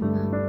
定吗？